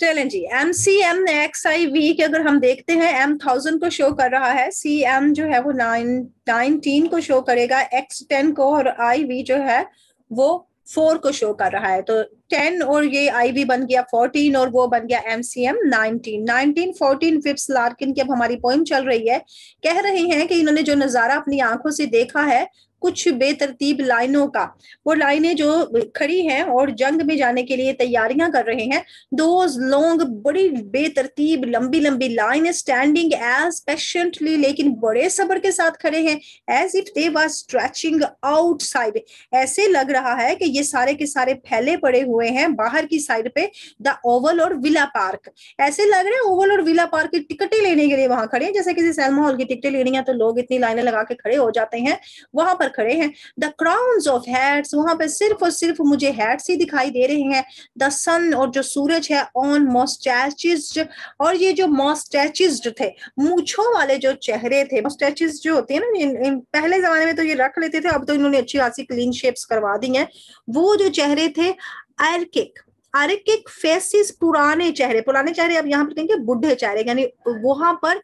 चलें जी। M C M X I V के अगर हम देखते हैं एम थाउज़ेंड को शो कर रहा है। सी एम जो है वो नाइन नाइनटीन को शो करेगा। एक्स टेन को और आई वी जो है वो फोर को शो कर रहा है। तो टेन और ये आई वी बन गया फोर्टीन और वो बन गया M C M nineteen nineteen fourteen fifth Larkin की अब हमारी पॉइंट चल रही है। कह रहे हैं कि इन्होंने जो नज़ारा अपनी आँखों से देखा है कुछ बेतरतीब लाइनों का। वो लाइनें जो खड़ी हैं और जंग में जाने के लिए तैयारियाँ कर रहे हैं दो लोग बड़ी बेतरतीब लंबी लंबी लाइन स्टैंडिंग एज पेशेंटली लेकिन बड़े सब्र के साथ खड़े हैं as if they was stretching outside ऐसे लग रहा है कि ये सारे के सारे फैले पड़े हुए हैं बाहर की साइड पे द ओवल और विला पार्क ऐसे लग रहे हैं ओवल और विला पार्क की टिकटें लेने के लिए वहाँ खड़े हैं। जैसे किसी सैलमा हॉल की टिकटें लेनी है तो लोग इतनी लाइनें लगा के खड़े हो जाते हैं। वहाँ पर खड़े हैं। द क्राउन ऑफ़ हैट्स वहाँ पे सिर्फ़ और सिर्फ़ मुझे हैट्स ही दिखाई दे रहे हैं। द सन और जो सूरज है ऑन मोस्टैचिज और ये जो मोस्टैचिज थे मूछों वाले जो चेहरे थे मोस्टैचिज जो होते हैं ना इन, इन पहले जमाने में तो ये रख लेते थे अब तो इन्होंने अच्छी खासी क्लीन शेप्स करवा दी हैं। वो जो चेहरे थे आर्किक आर्किक फेसिस पुराने चेहरे पुराने चेहरे अब यहाँ पर कहेंगे बुढ़े चेहरे यानी वहाँ पर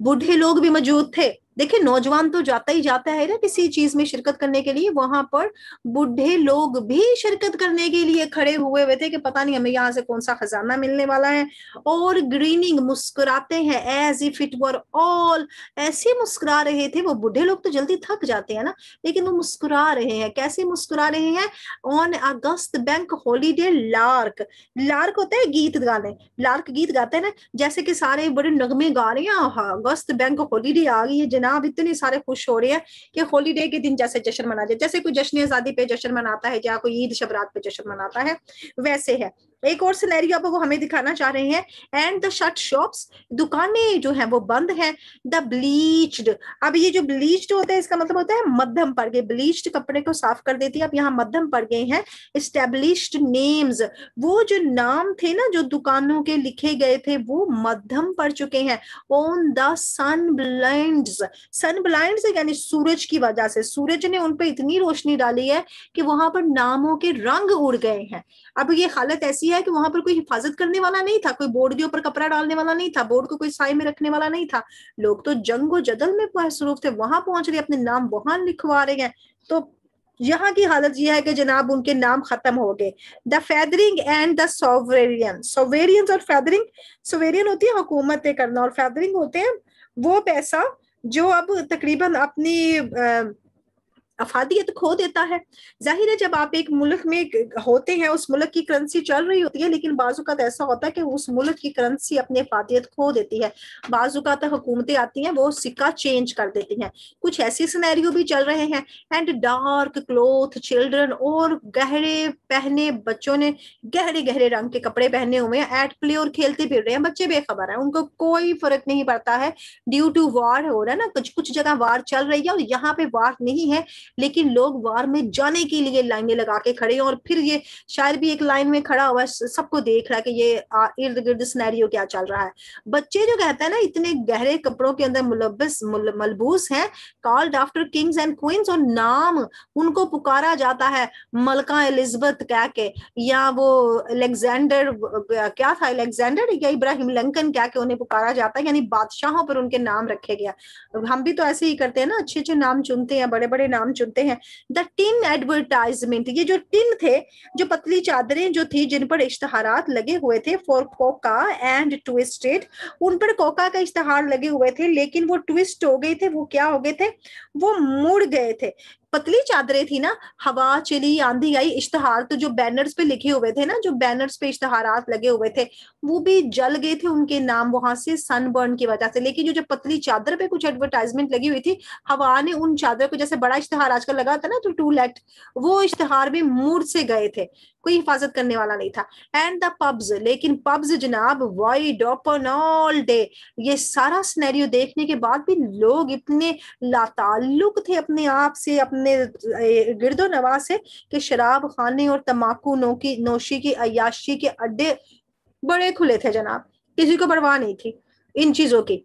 बूढ़े लोग भी मौजूद थे। देखिए, नौजवान तो जाता ही जाता है ना किसी चीज़ में शिरकत करने के लिए, वहाँ पर बुढ़े लोग भी शिरकत करने के लिए खड़े हुए हुए थे कि पता नहीं हमें यहाँ से कौन सा खजाना मिलने वाला है। और ग्रीनिंग मुस्कुराते हैं as if it were all ऐसे मुस्कुरा रहे थे। वो बुढ़े लोग तो जल्दी थक जाते हैं ना, लेकिन वो मुस्कुरा रहे हैं। कैसे मुस्कुरा रहे हैं? On August bank holiday lark lark होता है गीत गाने। लार्क गीत गाते हैं ना, जैसे कि सारे बड़े नगमे गा रहे हैं अगस्त बैंक हॉलीडे आ गई है जनाब इतने सारे खुश हो रहे हैं कि हॉलीडे के दिन जैसे जश्न मना जाए जैसे कोई जश्न आज़ादी पे जश्न मनाता है, या कोई ईद, शबरात पे जश्न मनाता है, वैसे है। एक और सिनेरियो आपको हमें दिखाना चाह रहे हैं। एंड द शट शॉप्स दुकानें जो है वो बंद है। द ब्लीच्ड अब ये जो ब्लीच्ड होता है, इसका मतलब होता है मध्यम गए ब्लीच्ड कपड़े को साफ़ कर देती है। अब यहाँ मध्यम गए हैं। स्टेब्लिश्ड नेम्स वो जो नाम थे ना, जो दुकानों के लिखे गए थे, वो मध्यम पड़ चुके हैं। On the sun blind sun blind यानी सूरज की वजह से। सूरज ने उन पर इतनी रोशनी डाली है कि वहाँ पर नामों के रंग उड़ गए हैं। अब ये हालत ऐसी कि वहाँ पर कोई हिफाजत करने वाला नहीं था, कोई बोर्ड के ऊपर कपड़ा डालने वाला नहीं था, बोर्ड को कोई साय में रखने वाला नहीं था। लोग तो जंग जदल में मसरूफ थे, वहाँ पहुँच रहे अपने नाम वहाँ लिखवा रहे हैं। तो यहाँ की हालत यह है कि जनाब, उनके नाम खत्म हो गए। The feathering and the sovereign sovereign और फेदरिंग सोवेरियन होती है, हुकूमत करना, और फेदरिंग होते हैं, वो पैसा जो अब तकरीबन अपनी अफादियत खो देता है। ज़ाहिर है, जब आप एक मुल्क में होते हैं, उस मुल्क की करेंसी चल रही होती है, लेकिन बाजुकात ऐसा होता है कि उस मुल्क की करेंसी अपनी अफादियत खो देती है। बाजुकात हुकूमतें आती हैं, वो सिक्का चेंज कर देती हैं। कुछ ऐसी सिनेरियो भी चल रहे हैं एंड डार्क क्लोथ चिल्ड्रन और गहरे पहने बच्चों ने गहरे गहरे रंग के कपड़े पहने हुए हैं एट प्ले और खेलते फिर रहे हैं। बच्चे बेखबर है, उनको कोई फ़र्क नहीं पड़ता है। ड्यू टू वार हो रहा है ना कुछ कुछ जगह वार चल रही है और यहाँ पे वार नहीं है। लेकिन लोग वार में जाने के लिए लाइनें लगा के खड़े हैं और फिर ये शायद भी एक लाइन में खड़ा हुआ सबको देख रहा है कि ये इर्द गिर्द स्नैरियो क्या चल रहा है। बच्चे जो कहते हैं ना, इतने गहरे कपड़ों के अंदर मुलबस मलबूस हैं called after kings and queens और नाम उनको पुकारा जाता है मलका एलिजबेथ कह के, या वो अलेक्जेंडर क्या था अलेक्जेंडर या इब्राहिम लंकन कह के उन्हें पुकारा जाता है, यानी बादशाहों पर उनके नाम रखे गया। हम भी तो ऐसे ही करते हैं ना अच्छे अच्छे नाम चुनते हैं बड़े बड़े नाम चुनते हैं। द टिन एडवर्टाइजमेंट ये जो टिन थे, जो पतली चादरें जो थी, जिन पर इश्तहारात लगे हुए थे फॉर कोका एंड ट्विस्टेड उन पर कोका का इश्तहार लगे हुए थे, लेकिन वो ट्विस्ट हो गए थे, वो क्या हो गए थे? वो मुड़ गए थे। पतली चादरें थी ना, हवा चली आंधी आई, इश्तहार तो जो बैनर्स पे लिखे हुए थे ना, जो बैनर्स पे इश्तहारात लगे हुए थे, वो भी जल गए थे उनके नाम, वहाँ से सनबर्न की वजह से। लेकिन जो जो पतली चादर पे कुछ एडवर्टाइजमेंट लगी हुई थी, हवा ने उन चादर को जैसे बड़ा इश्तहार आजकल लगा था ना तो टू लेट वो इश्तहार भी मूड से गए थे। कोई हिफाजत करने वाला नहीं था। एंड द पब्स लेकिन पब्स जनाब वाइड ओपन ऑल डे ये सारा स्नैरियो देखने के बाद भी लोग इतने लाताल्लुक थे अपने आप से, अपने गिरदो नवा से कि शराब खाने और तमाकू नोकी, नोशी की, अयाशी के अड्डे बड़े खुले थे जनाब। किसी को परवाह नहीं थी इन चीज़ों की।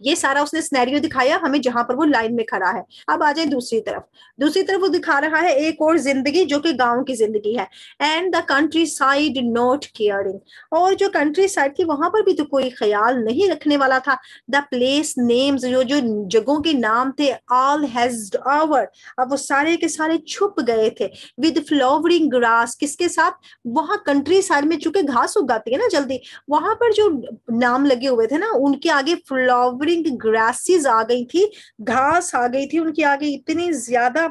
ये सारा उसने स्नैरियो दिखाया हमें जहाँ पर वो लाइन में खड़ा है। अब आ जाए दूसरी तरफ़। दूसरी तरफ़ वो दिखा रहा है एक और ज़िंदगी जो कि गाँव की ज़िंदगी है। And the countryside not caring और जो कंट्री साइड थी वहाँ पर भी तो कोई ख्याल नहीं रखने वाला था। द प्लेस नेम्स जो जो जगहों के नाम थे ऑल हैज़ आवर अब वो सारे के सारे छुप गए थे। विद फ्लावरिंग ग्रास किसके साथ? वहाँ कंट्री साइड में चूँकि घास उगाती है ना जल्दी, वहाँ पर जो नाम लगे हुए थे ना, उनके आगे फ्लावरिंग ग्रासेस आ गई थी, घास आ गई थी, उनके आगे इतनी ज़्यादा,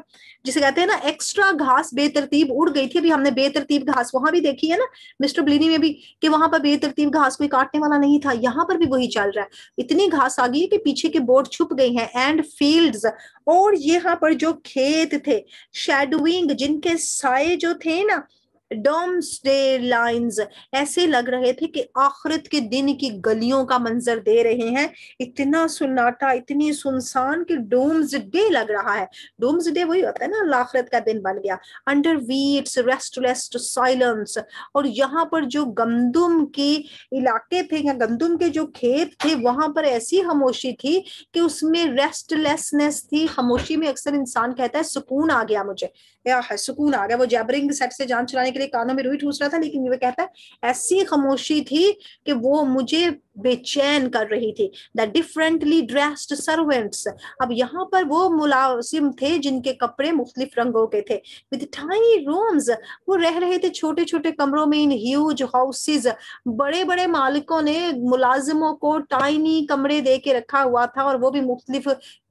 जिसे कहते हैं ना एक्स्ट्रा घास बेतरतीब उड़ गई थी। अभी हमने बेतरतीब घास वहाँ भी देखी है ना, मिस्टर ब्लिनी में भी, कि वहाँ पर बेतरतीब घास कोई काटने वाला नहीं था। यहाँ पर भी वही चल रहा है। इतनी घास आ गई है कि पीछे के बोर्ड छुप गए हैं एंड फील्ड्स और यहाँ पर जो खेत थे शेडोइंग जिनके साए जो थे ना डोम्सडे लाइंस ऐसे लग रहे थे कि आखिरत के दिन की गलियों का मंजर दे रहे हैं। इतना सुनाटा इतनी सुनसान कि डोम्स डे लग रहा है। डोम्स डे वही होता है ना, आखिरत का दिन बन गया। अंडर वीट्स रेस्टलेस्ट साइलेंस और यहाँ पर जो गंदुम के इलाके थे या गंदुम के जो खेत थे, वहाँ पर ऐसी खामोशी थी कि उसमें रेस्टलेसनेस थी। खामोशी में अक्सर इंसान कहता है, सुकून आ गया मुझे। या सुकून आ गया। वो जैबरिंग सेट से जान चलाने के लिए कानों में रुई ठूस रहा था, लेकिन वो कहता है, ऐसी खामोशी थी कि वो मुझे बेचैन कर रही थी। द डिफरेंटली ड्रेस्ड सर्वेंट्स अब यहाँ पर वो मुलाजिम थे जिनके कपड़े मुख्तलिफ़ रंगों के थे। विद टाइनी रूम्स वो रह रहे थे छोटे छोटे कमरों में इन ह्यूज हाउसेज बड़े बड़े मालिकों ने मुलाजिमों को टाइनी कमरे दे के रखा हुआ था और वो भी मुख्तलिफ़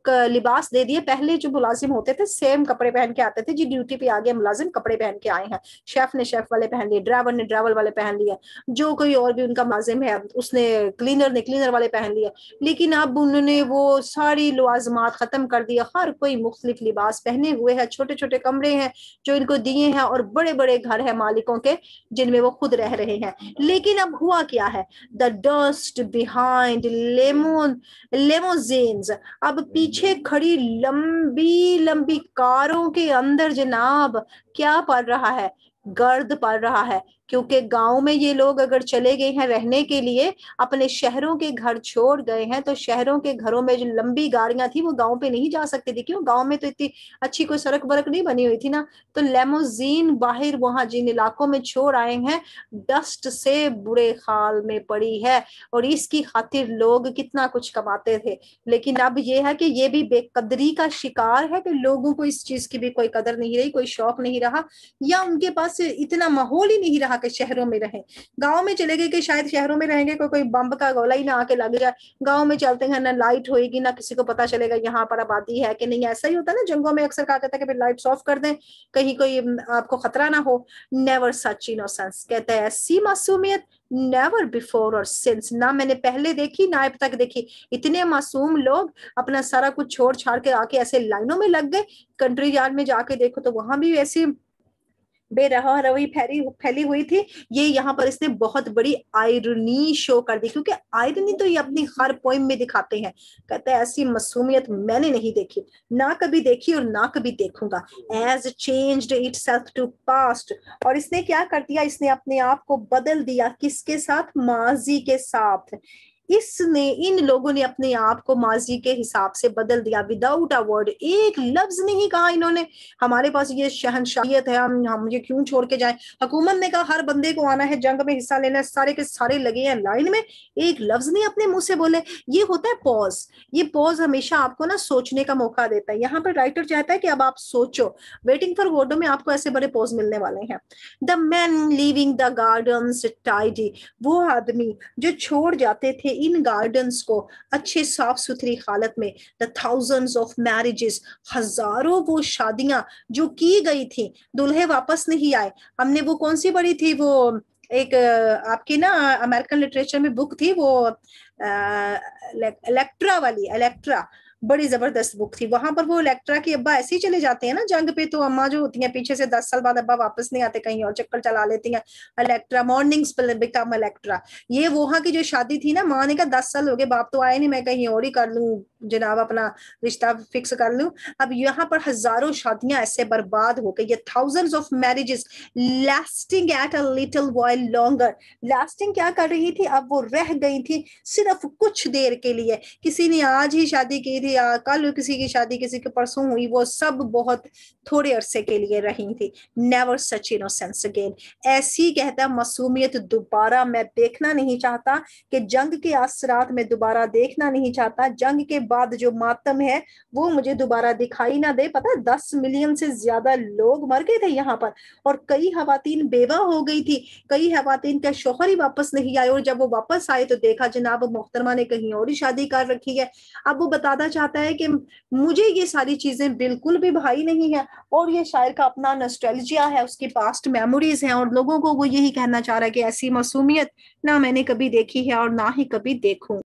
लिबास दे दिए। पहले जो मुलाजिम होते थे सेम कपड़े पहन के आते थे, जी ड्यूटी पे आ गए मुलाजिम कपड़े पहन के आए हैं। शेफ ने शेफ वाले पहन लिए ड्राइवर ने ड्राइवर वाले पहन लिए, जो कोई और भी उनका मुलाजिम है, उसने क्लीनर ने क्लीनर वाले पहन लिए। लेकिन अब उन्होंने वो सारी लवाजमात खत्म कर दिया। हर कोई मुख्तलिफ़ लिबास पहने हुए है छोटे छोटे कमरे हैं, जो इनको दिए हैं, और बड़े बड़े घर है मालिकों के, जिनमें वो खुद रह रहे हैं। लेकिन अब हुआ क्या है? The dust behind limo limousines अब पीछे पीछे खड़ी लंबी लंबी कारों के अंदर जनाब, क्या पड़ रहा है? गर्द पड़ रहा है। क्योंकि गाँव में ये लोग अगर चले गए हैं रहने के लिए, अपने शहरों के घर छोड़ गए हैं तो शहरों के घरों में जो लंबी गाड़ियाँ थी, वो गाँव पे नहीं जा सकती थी। क्यों? गाँव में तो इतनी अच्छी कोई सड़क बरक नहीं बनी हुई थी ना। तो लेमोजीन बाहर वहाँ जिन इलाकों में छोड़ आए हैं डस्ट से बुरे हाल में पड़ी है और इसकी खातिर लोग कितना कुछ कमाते थे। लेकिन अब ये है कि ये भी बेकदरी का शिकार है कि लोगों को इस चीज़ की भी कोई कदर नहीं रही, कोई शौक नहीं रहा या उनके पास इतना माहौल ही नहीं रहा कि शहरों में रहें। गाँव में चले गए कि शायद शहरों में रहेंगे, कोई कोई बम्ब का गोला ही ना आके लग जाए। गाँव में चलते हैं, ना लाइट होएगी, ना किसी को पता चलेगा यहाँ पर आबादी है कि नहीं। ऐसा ही होता ना जंगों में अक्सर कहा जाता है कि फिर लाइट ऑफ़ कर दें, कहीं कोई आपको खतरा ना हो। नेवर सच इनोसेंस कहते हैं। ऐसी मासूमियत नेवर बिफोर और सिंस ना मैंने पहले देखी, ना अब तक देखी। इतने मासूम लोग अपना सारा कुछ छोड़ छाड़ के आके ऐसे लाइनों में लग गए। कंट्री यार्ड में जाके देखो तो वहाँ भी ऐसी बेरहा फैली फैली हुई थी। ये यहाँ पर इसने बहुत बड़ी आयरनी शो कर दी, क्योंकि आयरनी तो ये अपनी हर पोइम में दिखाते हैं। कहते हैं, ऐसी मासूमियत मैंने नहीं देखी। ना कभी देखी और ना कभी देखूँगा। As change itself to past और इसने क्या कर दिया? इसने अपने आप को बदल दिया। किसके साथ? माजी के साथ। इसने इन लोगों ने अपने आप को माजी के हिसाब से बदल दिया। विदाउट अ वर्ड एक लफ्ज नहीं कहा इन्होंने। हमारे पास ये शहनशाहियत है, हम हम मुझे क्यों छोड़ के जाए? हुकूमत ने कहा, हर बंदे को आना है, जंग में हिस्सा लेना है, सारे के सारे लगे हैं लाइन में। एक लफ्ज नहीं अपने मुँह से बोले। ये होता है पॉज ये पॉज हमेशा आपको ना सोचने का मौका देता है। यहाँ पर राइटर चाहता है कि अब आप सोचो। वेटिंग फॉर वर्डो में आपको ऐसे बड़े पॉज मिलने वाले हैं। The men leaving the garden tidy वो आदमी जो छोड़ जाते थे इन गार्डन्स को अच्छे साफ़ सुथरी हालत में द थाउजेंड्स ऑफ़ मैरिजेस हज़ारों वो शादियाँ जो की गई थी, दुल्हे वापस नहीं आए। हमने वो कौन सी बड़ी थी? वो एक, आपकी ना अमेरिकन लिटरेचर में बुक थी वो, अः इलेक्ट्रा वाली इलेक्ट्रा बड़ी ज़बरदस्त बुक थी। वहाँ पर वो इलेक्ट्रा की अब्बा ऐसे ही चले जाते हैं ना, जंग पे तो अम्मा जो होती हैं, पीछे से दस साल बाद अब्बा वापस नहीं आते कहीं और, चक्कर चला लेती हैं। इलेक्ट्रा मॉर्निंग्स बिकम इलेक्ट्रा ये वहाँ की जो शादी थी ना, माँ ने कहा, दस साल हो गए, बाप तो आए नहीं, मैं कहीं और ही कर लू, जनाब अपना रिश्ता फिक्स कर लू। अब यहाँ पर हज़ारों शादियाँ ऐसे बर्बाद हो गई। ये thousands of marriages lasting at a little while longer lasting क्या कर रही थी? अब वो रह गई थी सिर्फ़ कुछ देर के लिए। किसी ने आज ही शादी की थी या कल किसी की शादी किसी के परसों हुई, वो सब बहुत थोड़े अरसे के लिए रही थी। नेवर सच इनोसेंस अगेन ऐसी कहता मासूमियत दोबारा मैं देखना नहीं चाहता कि जंग के असरात में दोबारा देखना नहीं चाहता। जंग के बाद जो मातम है, वो मुझे दोबारा दिखाई ना दे। पता दस मिलियन से ज़्यादा लोग मर गए थे यहाँ पर और कई खातन बेवा हो गई थी। कई खातन का शोहर ही वापस नहीं आए और जब वो वापस आए तो देखा, जनाब मोहतरमा ने कहीं और ही शादी कर रखी है। अब वो बताना चाहता है कि मुझे ये सारी चीज़ें बिल्कुल भी भाई नहीं है और ये शायर का अपना नस्ट्रेलजिया है, उसकी पास्ट मेमोरीज हैं और लोगों को वो यही कहना चाह रहा है कि ऐसी मासूमियत ना मैंने कभी देखी है और ना ही कभी देखूँ।